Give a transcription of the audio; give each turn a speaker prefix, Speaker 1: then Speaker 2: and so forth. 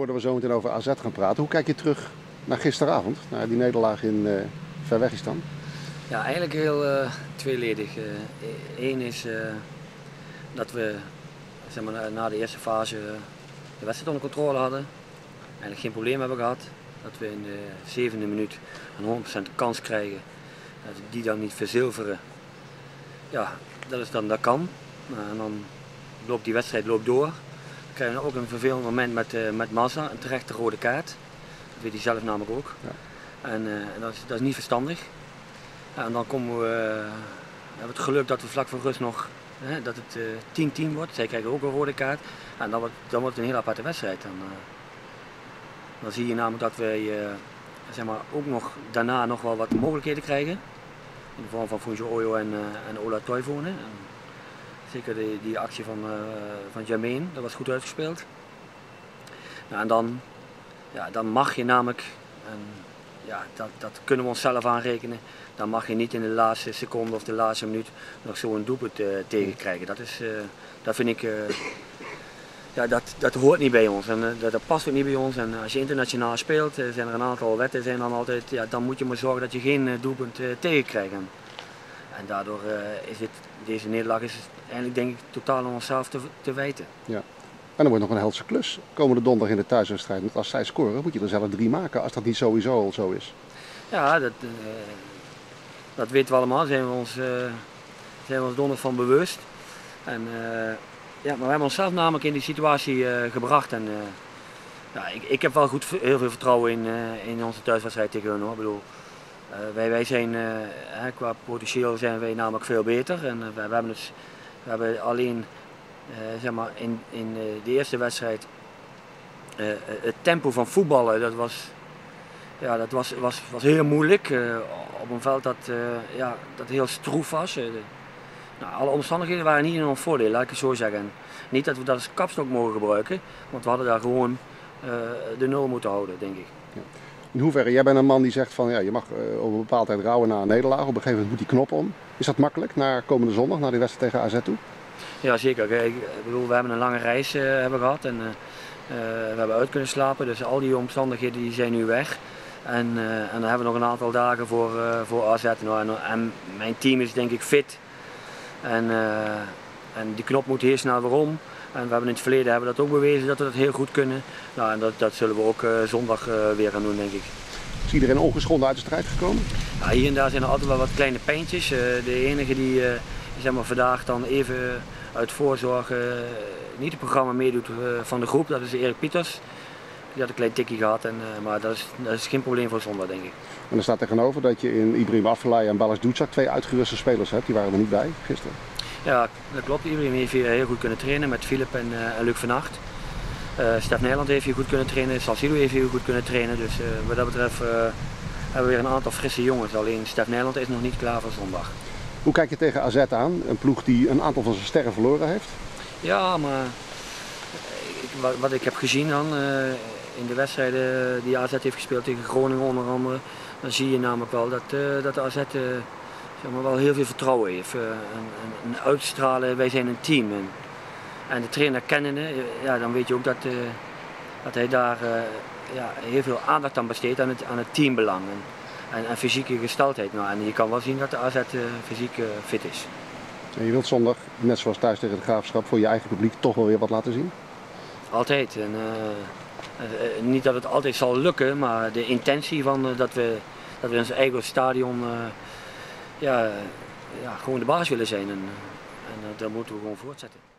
Speaker 1: Voordat we zo meteen over AZ gaan praten, hoe kijk je terug naar gisteravond, naar die nederlaag in uh, Verwegistan?
Speaker 2: Ja, eigenlijk heel uh, tweeledig. Eén is uh, dat we zeg maar, na de eerste fase de wedstrijd onder controle hadden. Eigenlijk geen probleem hebben gehad. Dat we in de zevende minuut een 100% kans krijgen. Dat we die dan niet verzilveren. Ja, dat, is dan, dat kan. En dan loopt die wedstrijd loopt door. Krijgen we ook een vervelend moment met, uh, met Massa, een terechte rode kaart. Dat weet hij zelf namelijk ook. Ja. En, uh, en dat, is, dat, is, niet verstandig. Ja, en dan komen we, uh, hebben het geluk dat we vlak voor rust nog hè, dat het 10-10 wordt. Zij krijgen ook een rode kaart. En dan wordt, dan wordt het een heel aparte wedstrijd. Dan, dan zie je namelijk dat wij zeg maar, ook nog daarna nog wel wat mogelijkheden krijgen. In de vorm van Funjo Oyo en, en Ola Toivonen. Zeker die, actie van, uh, van Jermaine, dat was goed uitgespeeld. En dan, ja, dan mag je namelijk, ja, dat, dat kunnen we onszelf aanrekenen, dan mag je niet in de laatste seconde of de laatste minuut nog zo'n doelpunt uh, tegenkrijgen. Dat, is, uh, dat vind ik, ja, dat, dat hoort niet bij ons en dat, dat, past ook niet bij ons. En als je internationaal speelt, zijn er een aantal wetten zijn dan altijd, ja, dan moet je maar zorgen dat je geen doelpunt tegenkrijgt. En daardoor is dit, deze nederlaag is eigenlijk denk ik totaal aan onszelf te, te wijten.
Speaker 1: Ja. En dan wordt nog een helse klus. Komende donderdag in de thuiswedstrijd. Want als zij scoren moet je er zelf drie maken als dat niet sowieso al zo is.
Speaker 2: Ja, dat, uh, dat weten we allemaal. Daar zijn we ons, uh, zijn we ons donderdag van bewust. En, uh, ja, maar we hebben onszelf namelijk in die situatie gebracht. En, ja, ik, ik heb wel goed, heel veel vertrouwen in, in onze thuiswedstrijd tegen hun. Hoor. Ik bedoel, wij, wij zijn, qua potentieel zijn wij namelijk veel beter. En we, we hebben het we hebben alleen zeg maar in, in de eerste wedstrijd het tempo van voetballen, dat was, ja, dat was, was, was heel moeilijk. op een veld dat, ja, dat heel stroef was. nou, alle omstandigheden waren niet in ons voordeel, laat ik het zo zeggen. Niet dat we dat als kapstok mogen gebruiken, want we hadden daar gewoon de nul moeten houden, denk ik. Ja.
Speaker 1: In hoeverre, jij bent een man die zegt van ja, je mag uh, op een bepaalde tijd rouwen na een nederlaag. Op een gegeven moment moet die knop om. Is dat makkelijk naar komende zondag, naar die wedstrijd tegen AZ toe?
Speaker 2: Ja, zeker. We hebben een lange reis uh, hebben gehad en uh, we hebben uit kunnen slapen. Dus al die omstandigheden die zijn nu weg. En, en dan hebben we nog een aantal dagen voor, voor AZ. Nou, en, en, mijn team is denk ik fit. En, en die knop moet heel snel weer om. En we hebben in het verleden hebben dat ook bewezen dat we dat heel goed kunnen. Nou, en dat, dat zullen we ook uh, zondag uh, weer gaan doen, denk ik.
Speaker 1: Is iedereen ongeschonden uit de strijd gekomen?
Speaker 2: Ja, hier en daar zijn er altijd wel wat kleine pijntjes. Uh, de enige die zeg maar, vandaag dan even uit voorzorg niet het programma meedoet van de groep, dat is Erik Pieters. Die had een klein tikkie gehad, en, maar dat is, dat is geen probleem voor zondag, denk ik.
Speaker 1: En er staat tegenover dat je in Ibrahim Afellay en Balas Doetsak twee uitgeruste spelers hebt. Die waren er niet bij gisteren.
Speaker 2: Ja, dat klopt. Ibrahim heeft hier heel goed kunnen trainen met Filip en, uh, en Luc van Acht. Uh, Stef Nederland heeft hier goed kunnen trainen, Salcido heeft hier goed kunnen trainen. Dus wat dat betreft hebben we weer een aantal frisse jongens. Alleen Stef Nederland is nog niet klaar voor zondag.
Speaker 1: Hoe kijk je tegen AZ aan? Een ploeg die een aantal van zijn sterren verloren heeft?
Speaker 2: Ja, maar wat, wat ik heb gezien dan in de wedstrijden die AZ heeft gespeeld tegen Groningen onder andere, dan zie je namelijk wel dat, dat de AZ zeg maar, wel heel veel vertrouwen heeft. Uh, en, en, uitstralen, wij zijn een team. En, en de trainer kennende, eh, ja, dan weet je ook dat, uh, dat hij daar uh, ja, heel veel aandacht aan besteedt aan het, aan het teambelang. En, en, en fysieke gesteldheid. Nou, en je kan wel zien dat de AZ fysiek fit is.
Speaker 1: En je wilt zondag, net zoals thuis tegen de graafschap, voor je eigen publiek toch wel weer wat laten zien?
Speaker 2: Altijd. En, niet dat het altijd zal lukken, maar de intentie van dat, we, dat we ons eigen stadion ja, ja, gewoon de baas willen zijn. En, en dat moeten we gewoon voortzetten.